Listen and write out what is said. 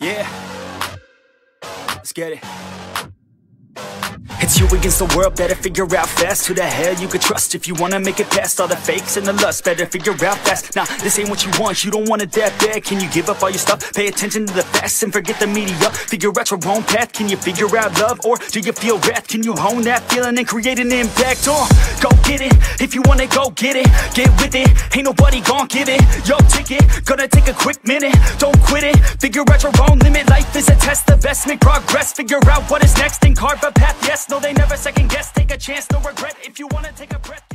Yeah. Let's get it. It's you against the world, better figure out fast Who the hell you could trust if you wanna make it past All the fakes and the lust, better figure out fast Nah, this ain't what you want, you don't want it that bad Can you give up all your stuff, pay attention to the facts And forget the media, figure out your own path Can you figure out love, or do you feel wrath? Can you hone that feeling and create an impact? Uh, go get it, if you wanna go get it Get with it, ain't nobody gon' give it. Yo, ticket, gonna take a quick minute. Don't quit it, figure out your own limit. Life is a test, best make progress. Figure out what is next. And carve a path, yes. No, they never second guess, take a chance, no regret. If you wanna take a breath,